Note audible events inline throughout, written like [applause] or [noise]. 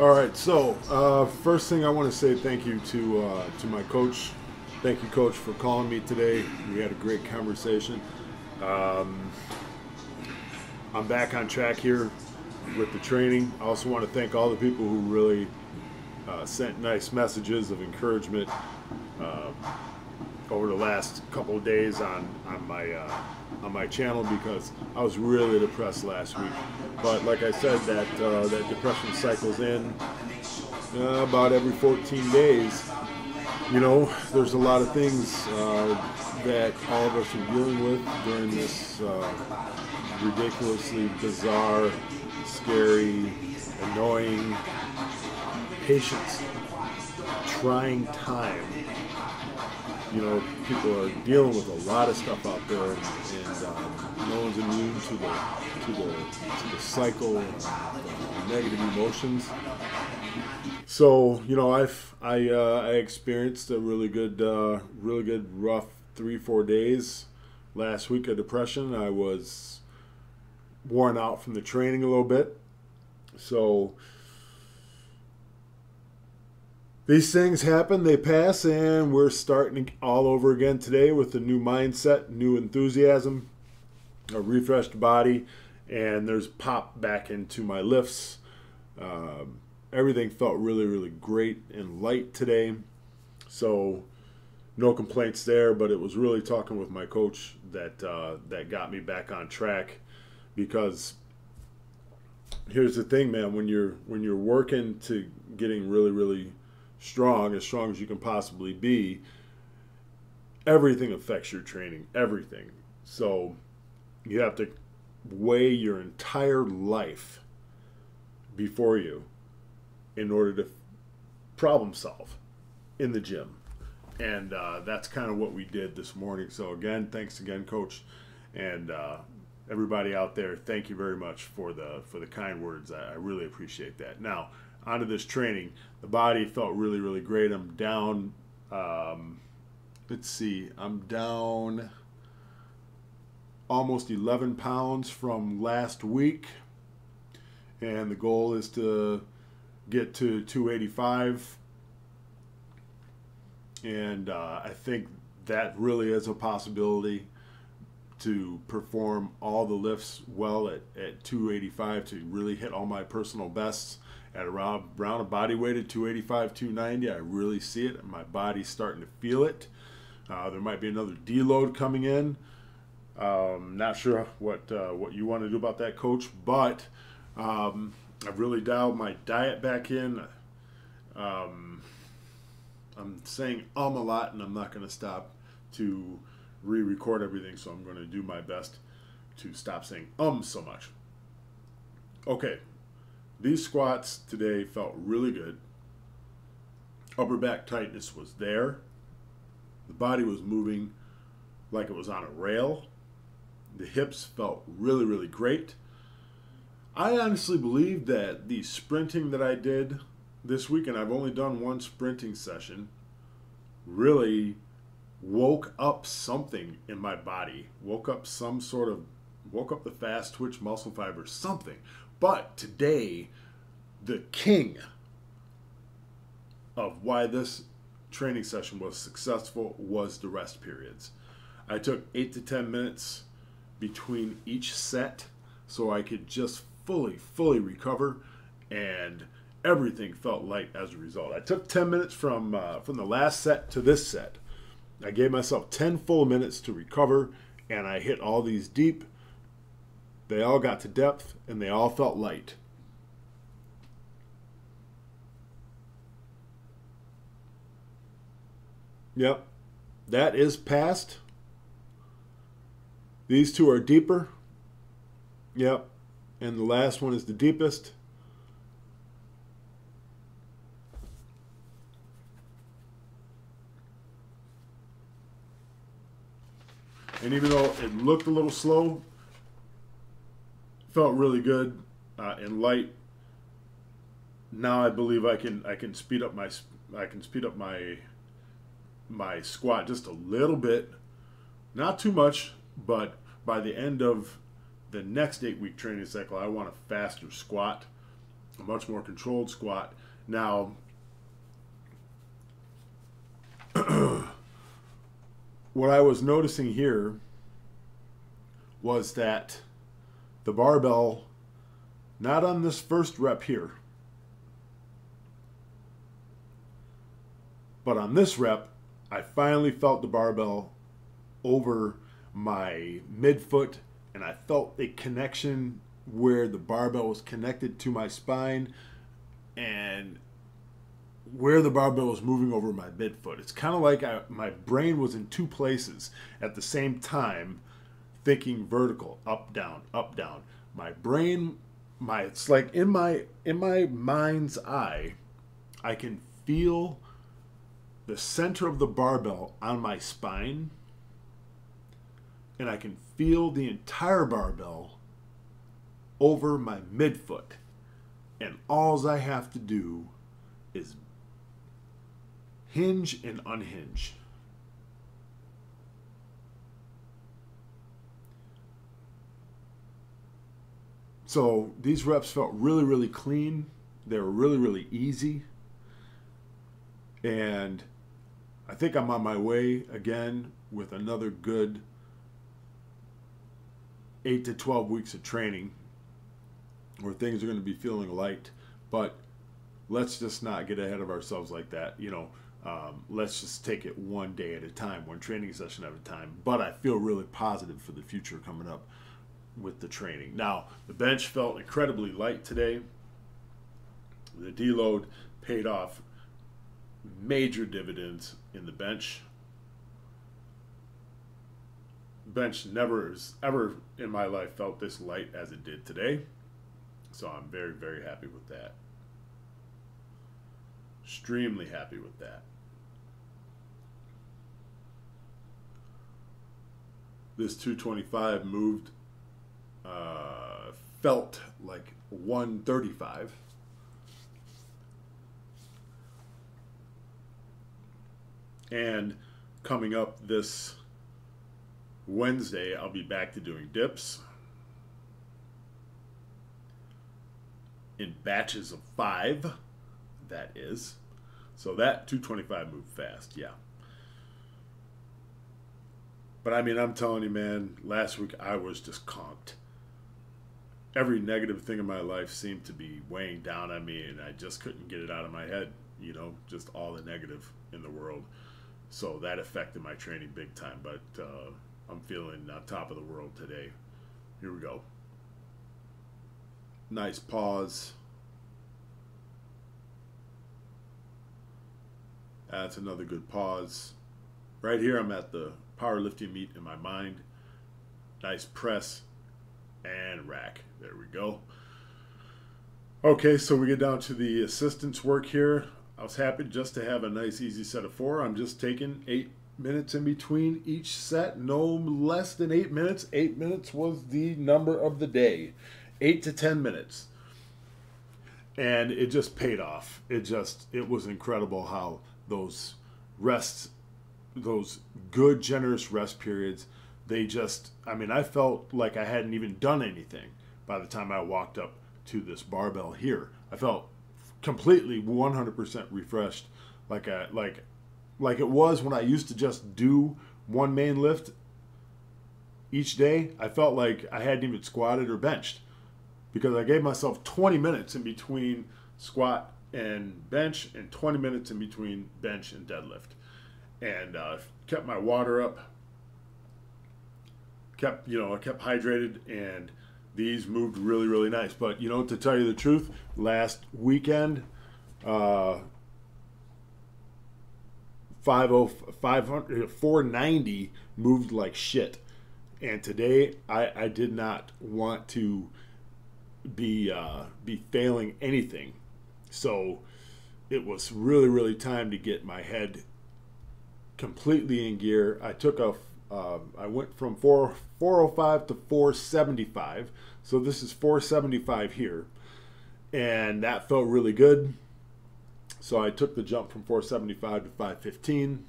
All right, so uh, first thing I want to say thank you to uh, to my coach. Thank you, coach, for calling me today. We had a great conversation. Um, I'm back on track here with the training. I also want to thank all the people who really uh, sent nice messages of encouragement uh, over the last couple of days on on my uh, on my channel because I was really depressed last week. But like I said, that uh, that depression cycles in uh, about every 14 days. You know, there's a lot of things uh, that all of us are dealing with during this uh, ridiculously bizarre, scary, annoying, patience, trying time you know, people are dealing with a lot of stuff out there, and, and um, no one's immune to the to the to the cycle of negative emotions. So you know, I've I uh, I experienced a really good uh, really good rough three four days last week of depression. I was worn out from the training a little bit, so these things happen, they pass, and we're starting all over again today with a new mindset, new enthusiasm, a refreshed body, and there's pop back into my lifts. Uh, everything felt really, really great and light today. So, no complaints there, but it was really talking with my coach that uh, that got me back on track because here's the thing man when you're when you're working to getting really really strong, as strong as you can possibly be, everything affects your training. Everything. So you have to weigh your entire life before you in order to problem solve in the gym. And uh, that's kind of what we did this morning. So, again, thanks again, coach. And uh, everybody out there, thank you very much for the for the kind words. I, I really appreciate that. Now, onto this training. The body felt really, really great. I'm down, um, let's see, I'm down almost 11 pounds from last week. And the goal is to get to 285. And uh, I think that really is a possibility to perform all the lifts well at, at 285 to really hit all my personal bests at around, around a body weight of 285, 290. I really see it. My body's starting to feel it. Uh, there might be another deload coming in. Um, not sure what uh, what you want to do about that, coach, but um, I've really dialed my diet back in. Um, I'm saying um a lot, and I'm not going to stop to re-record everything, so I'm going to do my best to stop saying um so much. Okay, these squats today felt really good. Upper back tightness was there. The body was moving like it was on a rail. The hips felt really, really great. I honestly believe that the sprinting that I did this week, and I've only done one sprinting session, really woke up something in my body, woke up some sort of, woke up the fast twitch muscle fibers, something. But today, the king of why this training session was successful was the rest periods. I took eight to 10 minutes between each set so I could just fully, fully recover and everything felt light as a result. I took 10 minutes from, uh, from the last set to this set. I gave myself 10 full minutes to recover and I hit all these deep they all got to depth and they all felt light. Yep, that is past. These two are deeper. Yep, and the last one is the deepest. And even though it looked a little slow, felt really good uh, and light. Now I believe I can I can speed up my I can speed up my my squat just a little bit, not too much, but by the end of the next eight week training cycle, I want a faster squat a much more controlled squat. Now, [clears throat] what I was noticing here was that the barbell, not on this first rep here, but on this rep, I finally felt the barbell over my midfoot and I felt a connection where the barbell was connected to my spine and where the barbell was moving over my midfoot. It's kind of like I, my brain was in two places at the same time, thinking vertical, up, down, up, down. My brain, my it's like in my in my mind's eye, I can feel the center of the barbell on my spine, and I can feel the entire barbell over my midfoot. And all I have to do is hinge and unhinge. So these reps felt really, really clean. They were really, really easy. And I think I'm on my way again with another good 8 to 12 weeks of training where things are going to be feeling light. But let's just not get ahead of ourselves like that. You know, um, let's just take it one day at a time, one training session at a time. But I feel really positive for the future coming up with the training. Now, the bench felt incredibly light today. The deload paid off major dividends in the bench. Bench never has ever in my life felt this light as it did today. So I'm very, very happy with that. Extremely happy with that. This 225 moved, uh, felt like 135. And coming up this Wednesday, I'll be back to doing dips in batches of five, that is. So that 225 moved fast, yeah. But I mean, I'm telling you, man, last week I was just conked. Every negative thing in my life seemed to be weighing down on me, and I just couldn't get it out of my head. You know, just all the negative in the world. So that affected my training big time. But uh, I'm feeling on top of the world today. Here we go. Nice pause. That's another good pause. Right here, I'm at the powerlifting meet in my mind. Nice press and rack. There we go. Okay, so we get down to the assistance work here. I was happy just to have a nice easy set of four. I'm just taking eight minutes in between each set, no less than eight minutes. Eight minutes was the number of the day, eight to ten minutes. And it just paid off. It just, it was incredible how those rests, those good, generous rest periods, they just, I mean, I felt like I hadn't even done anything by the time I walked up to this barbell here. I felt completely 100% refreshed like I like like it was when I used to just do one main lift each day. I felt like I hadn't even squatted or benched because I gave myself 20 minutes in between squat and bench and 20 minutes in between bench and deadlift and uh, kept my water up kept you know I kept hydrated and these moved really really nice. But you know to tell you the truth last weekend uh 500 490 moved like shit. And today I, I did not want to be uh, be failing anything. So it was really really time to get my head completely in gear. I took a um, I went from 4 405 to 475 so this is 475 here and that felt really good so I took the jump from 475 to 515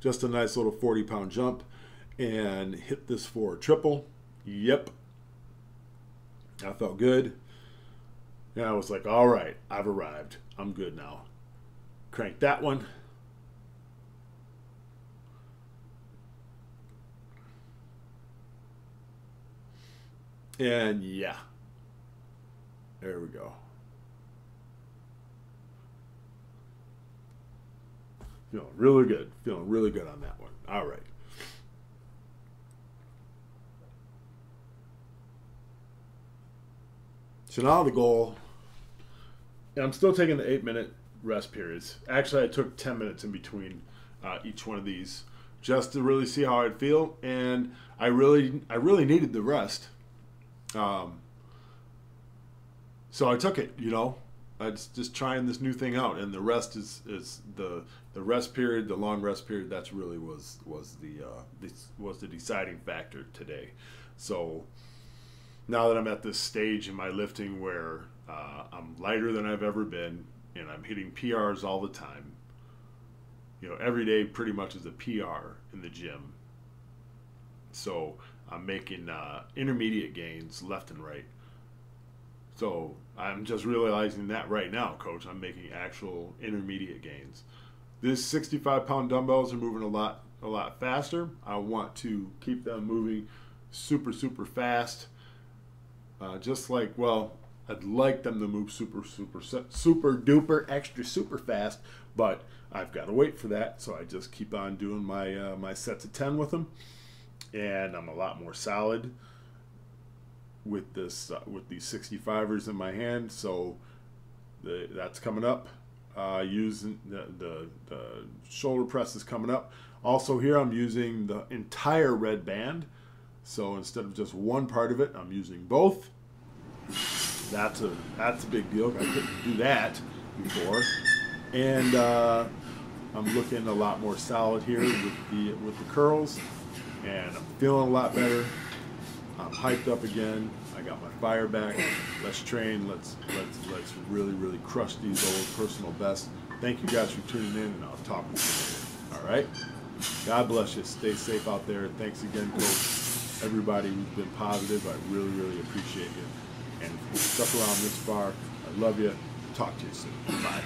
just a nice little 40 pound jump and hit this for a triple yep I felt good. And I was like, all right, I've arrived. I'm good now. Crank that one. And yeah, there we go. Feeling really good. Feeling really good on that one. All right. So now the goal, and I'm still taking the eight minute rest periods. Actually, I took 10 minutes in between uh, each one of these just to really see how I'd feel. And I really, I really needed the rest. Um, so I took it, you know. I just just trying this new thing out, and the rest is is the the rest period, the long rest period. That's really was was the uh, this was the deciding factor today. So now that I'm at this stage in my lifting where uh, I'm lighter than I've ever been, and I'm hitting PRs all the time. You know, every day pretty much is a PR in the gym. So I'm making uh, intermediate gains left and right. So I'm just realizing that right now, coach. I'm making actual intermediate gains. This 65 pound dumbbells are moving a lot, a lot faster. I want to keep them moving super, super fast. Uh, just like, well, I'd like them to move super, super, super duper, extra, super fast, but I've got to wait for that. So I just keep on doing my uh, my sets of 10 with them, and I'm a lot more solid with this uh, with these 65ers in my hand. So the, that's coming up. Uh, using the, the, the shoulder press is coming up. Also here I'm using the entire red band. So instead of just one part of it, I'm using both. That's a that's a big deal. I couldn't do that before, and uh, I'm looking a lot more solid here with the with the curls, and I'm feeling a lot better. I'm hyped up again. I got my fire back. Let's train. Let's let's let's really really crush these old personal bests. Thank you guys for tuning in, and I'll talk with you later. All right. God bless you. Stay safe out there. Thanks again, coach. Everybody who's been positive, I really really appreciate you. And stuck around this far, I love you. Talk to you soon. Bye.